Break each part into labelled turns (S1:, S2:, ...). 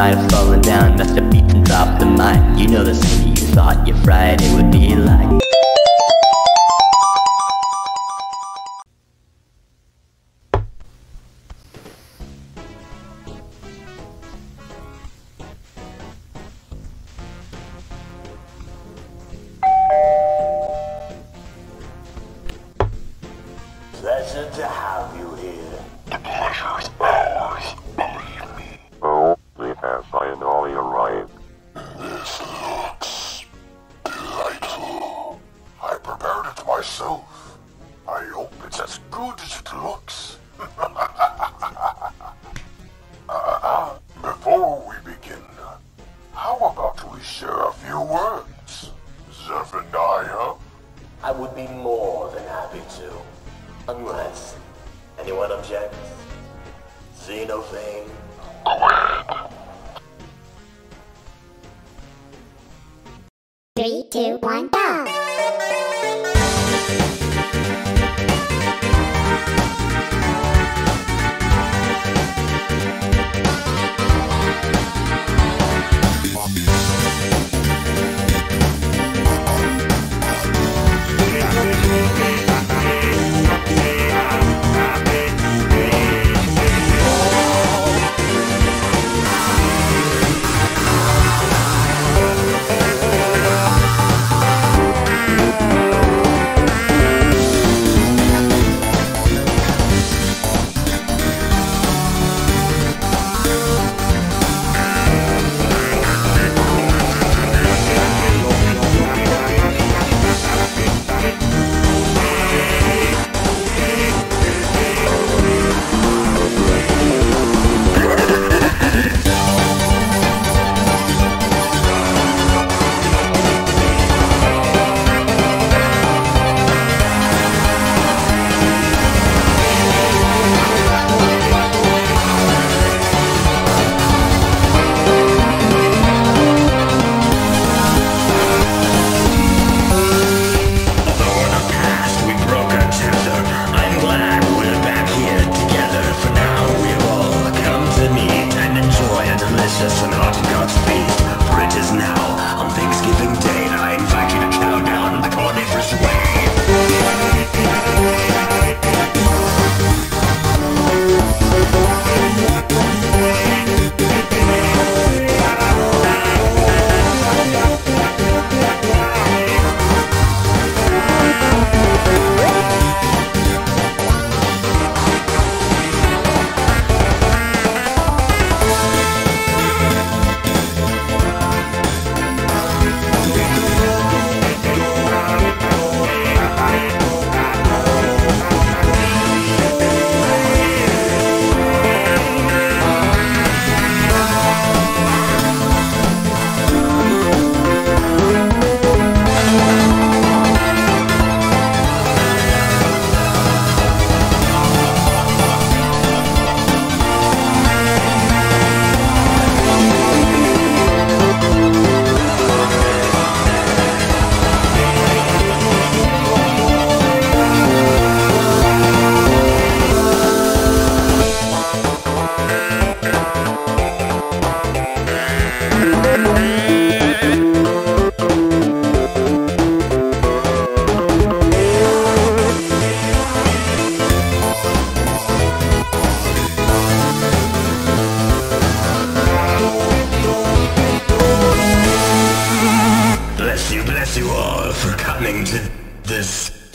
S1: might have fallen down, must have beaten, dropped the mic You know the same you thought your Friday would be like
S2: Pleasure to have you here. The pleasure
S3: have
S4: finally
S3: arrived. This looks delightful. I prepared it myself. I hope it's as good as it looks. uh, before we begin, how about we share a few words? Zephaniah?
S2: I would be more than happy to. Unless anyone objects. Xenophane. Three,
S4: two, one, go!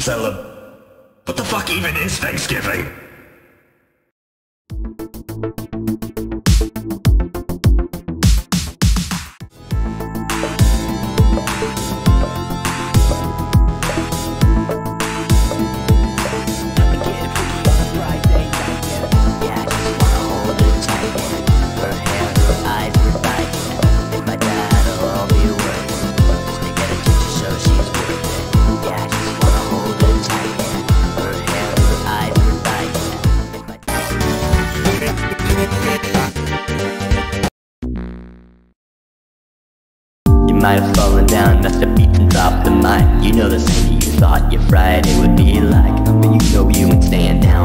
S2: What the fuck even is Thanksgiving?
S1: Might have fallen down, must have beat and dropped the mic. You know the city you thought your Friday would be like. But you know you would stand down,